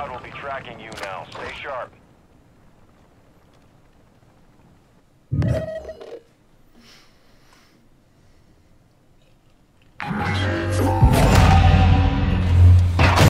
Squad will be tracking you now. Stay sharp.